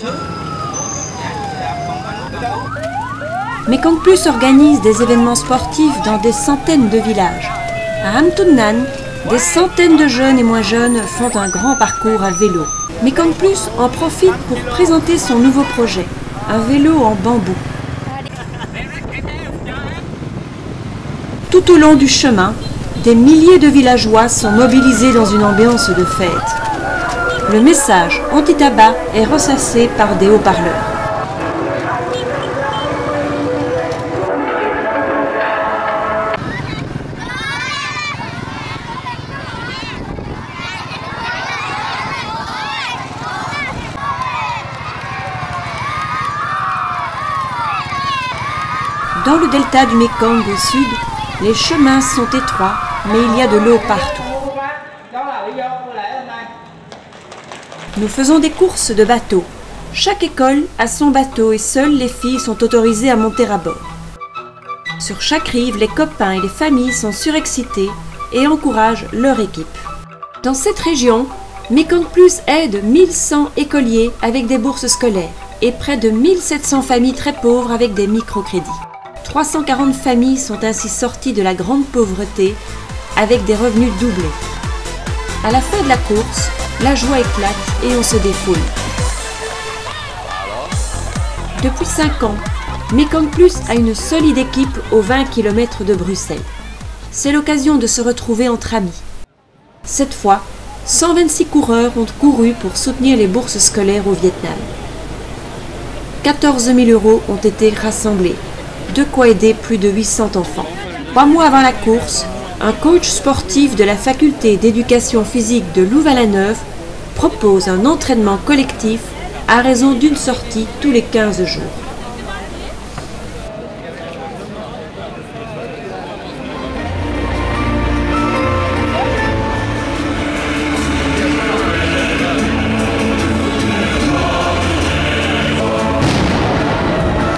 Sứ. Mekong Plus organise des événements sportifs dans des centaines de villages. À Amtunnan, des centaines de jeunes et moins jeunes font un grand parcours à vélo. Mekong Plus en profite pour présenter son nouveau projet, un vélo en bambou. Tout au long du chemin, des milliers de villageois sont mobilisés dans une ambiance de fête. Le message anti-tabac est ressassé par des haut-parleurs. Dans le delta du Mekong au sud, les chemins sont étroits, mais il y a de l'eau partout. Nous faisons des courses de bateaux. Chaque école a son bateau et seules les filles sont autorisées à monter à bord. Sur chaque rive, les copains et les familles sont surexcités et encouragent leur équipe. Dans cette région, Mekong Plus aide 1100 écoliers avec des bourses scolaires et près de 1700 familles très pauvres avec des microcrédits. 340 familles sont ainsi sorties de la grande pauvreté avec des revenus doublés. À la fin de la course, la joie éclate et on se défoule. Depuis 5 ans, Mekong Plus a une solide équipe aux 20 km de Bruxelles. C'est l'occasion de se retrouver entre amis. Cette fois, 126 coureurs ont couru pour soutenir les bourses scolaires au Vietnam. 14 000 euros ont été rassemblés, de quoi aider plus de 800 enfants. Trois mois avant la course, un coach sportif de la faculté d'éducation physique de Louvain-la-Neuve propose un entraînement collectif à raison d'une sortie tous les 15 jours.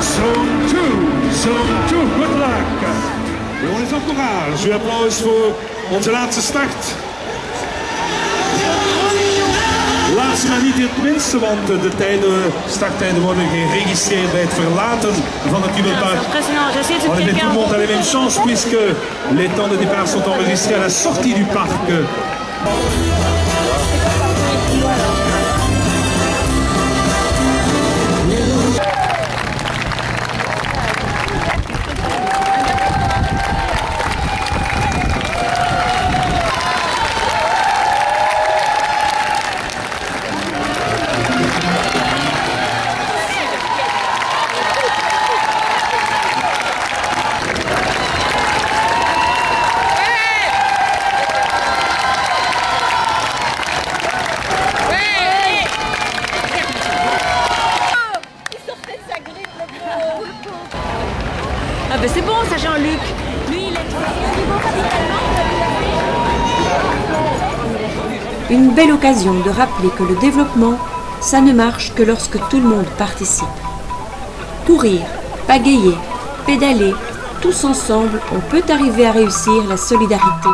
Zone 2, zone 2, good luck. Jongens, encourage. Uw applaus voor onze laatste start. Laatste maar niet het minste, want de tijden, starttijden worden geregistreerd bij het verlaten van het Jubelpark. On avait tout le monde a les mêmes chances puisque les temps de départ sont enregistrés à la sortie du parc. C'est bon ça Jean-Luc. Lui il est Une belle occasion de rappeler que le développement, ça ne marche que lorsque tout le monde participe. Courir, pagayer, pédaler, tous ensemble, on peut arriver à réussir la solidarité